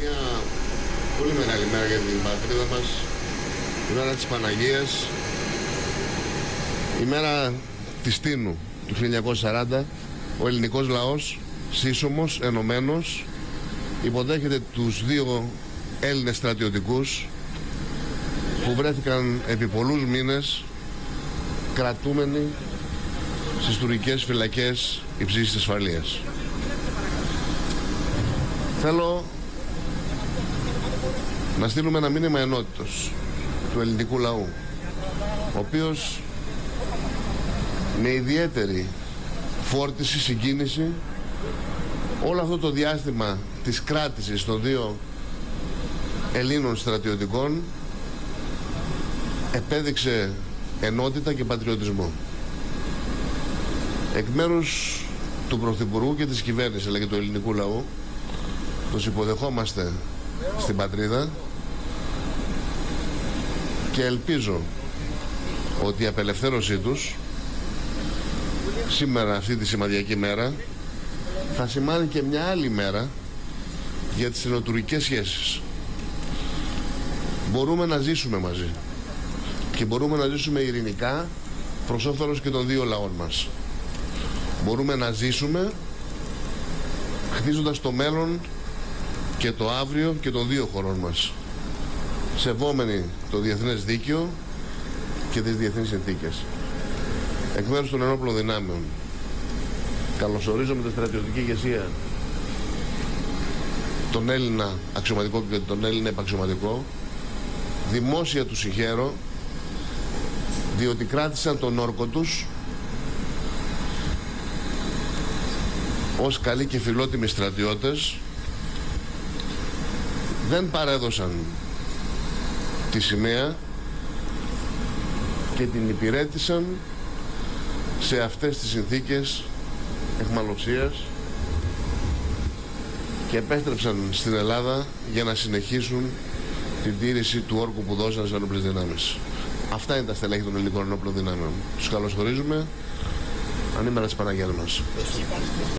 Μια πολύ μεγάλη μέρα για την πατρίδα μας, η μέρα της Παναγίας, η μέρα της Τίνου του 1940, ο ελληνικός λαός, σύσσωμος, ενωμένος, υποδέχεται τους δύο Έλληνες στρατιωτικούς που βρέθηκαν επί πολλούς μήνες κρατούμενοι στις τουρκικές φυλακές υψής ασφαλείας. Θέλω να στείλουμε ένα μήνυμα ενότητος του ελληνικού λαού ο οποίος με ιδιαίτερη φόρτιση, συγκίνηση όλο αυτό το διάστημα της κράτησης των δύο Ελλήνων στρατιωτικών επέδειξε ενότητα και πατριωτισμό. Εκ μέρους του Πρωθυπουργού και της κυβέρνησης αλλά και του ελληνικού λαού τους υποδεχόμαστε στην πατρίδα και ελπίζω ότι η απελευθέρωσή τους σήμερα αυτή τη σημαδιακή μέρα θα σημάνει και μια άλλη μέρα για τις ενωτουρικές σχέσεις. Μπορούμε να ζήσουμε μαζί και μπορούμε να ζήσουμε ειρηνικά προς όφελος και των δύο λαών μας. Μπορούμε να ζήσουμε χτίζοντας το μέλλον και το αύριο και των δύο χωρών μας. Σεβόμενοι το διεθνές δίκαιο και τις διεθνείς συνθήκες. Εκ μέρους των ενόπλων δυνάμεων καλωσορίζω με τη στρατιωτική ηγεσία τον Έλληνα αξιωματικό και τον Έλληνα επαξιωματικό δημόσια του συγχαίρω διότι κράτησαν τον όρκο τους ως καλοί και φιλότιμοι στρατιώτες δεν παρέδωσαν τη σημαία και την υπηρέτησαν σε αυτές τις συνθήκες εχμαλωσίας και επέστρεψαν στην Ελλάδα για να συνεχίσουν την τήρηση του όρκου που δώσαν στις ενόπλες δυνάμεις. Αυτά είναι τα στελέχη των ελληνικών ενόπλων δυνάμεων. Τους καλωσορίζουμε ανήμερα της Παναγίας μας.